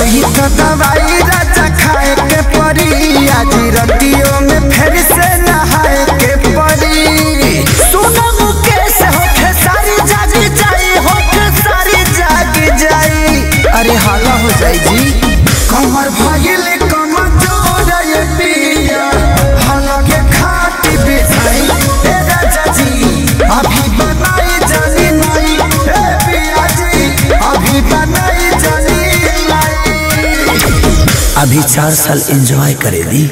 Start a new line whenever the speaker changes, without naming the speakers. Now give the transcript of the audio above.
होई तो दवाई राजा खाए के परी। आज रतियों में फिर से नहाए के परी। सुनो मुकेश होके सारी जागी जाई, होके सारी जागी जाई। अरे हाला हो जाई जी। कमर भइल
अभी चार साल एंजॉय करेली